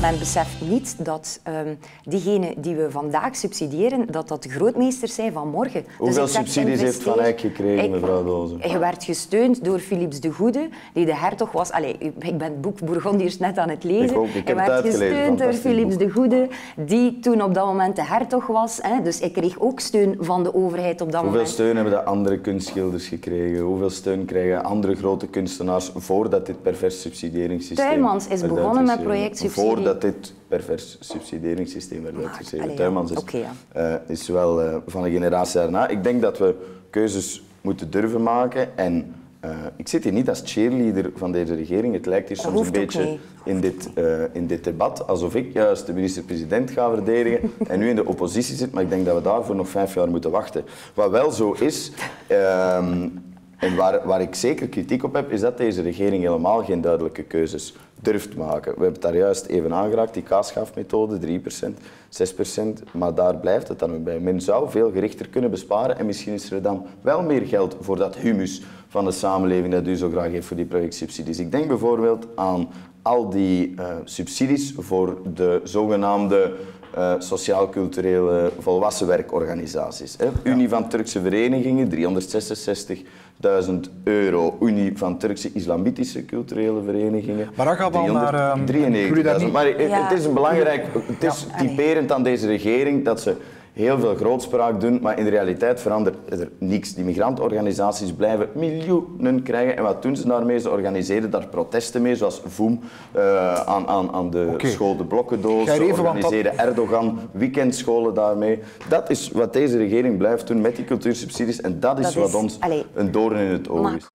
Men beseft niet dat um, diegenen die we vandaag subsidiëren, dat dat de grootmeesters zijn van morgen. Dus Hoeveel dus subsidies heeft Van Eyck gekregen, mevrouw Dozen? Hij werd gesteund door Philips de Goede, die de hertog was. Allee, ik ben het boek Bourgondiërs net aan het lezen. Ik, ook, ik heb werd gesteund door Philips de Goede, die toen op dat moment de hertog was. Hè. Dus ik kreeg ook steun van de overheid op dat Hoeveel moment. Hoeveel steun hebben de andere kunstschilders gekregen? Hoeveel steun krijgen andere grote kunstenaars voordat dit pervers subsidieringssysteem... Tuymans is begonnen met project Voordat dit pervers subsidieringssysteem werd uitgeschreven. Tuymans is, okay, ja. uh, is wel uh, van een generatie daarna. Ik denk dat we keuzes moeten durven maken en uh, ik zit hier niet als cheerleader van deze regering. Het lijkt hier dat soms een beetje in dit, uh, in dit debat alsof ik juist de minister-president ga verdedigen en nu in de oppositie zit. Maar ik denk dat we daarvoor nog vijf jaar moeten wachten. Wat wel zo is, uh, waar, waar ik zeker kritiek op heb, is dat deze regering helemaal geen duidelijke keuzes durft maken. We hebben het daar juist even aangeraakt, die kaasschaafmethode, 3%, 6%, maar daar blijft het dan ook bij. Men zou veel gerichter kunnen besparen en misschien is er dan wel meer geld voor dat humus van de samenleving dat u zo graag heeft voor die projectsubsidies. Ik denk bijvoorbeeld aan al die uh, subsidies voor de zogenaamde uh, sociaal-culturele volwassen werkorganisaties. Hè. Unie van Turkse Verenigingen, 366.000 euro. Unie van Turkse Islamitische Culturele Verenigingen. Maar dat gaat wel naar... Uh, 93.000. Maar ja. het is een belangrijk... Het is typerend aan deze regering dat ze heel veel grootspraak doen, maar in de realiteit verandert er niks. Die migrantorganisaties blijven miljoenen krijgen. En wat doen ze daarmee? Ze organiseren daar protesten mee, zoals VOEM uh, aan, aan, aan de okay. school de Blokkendoos. Ze organiseren dat... Erdogan weekendscholen daarmee. Dat is wat deze regering blijft doen met die cultuursubsidies. En dat is dat wat is... ons Allee. een doorn in het oog is.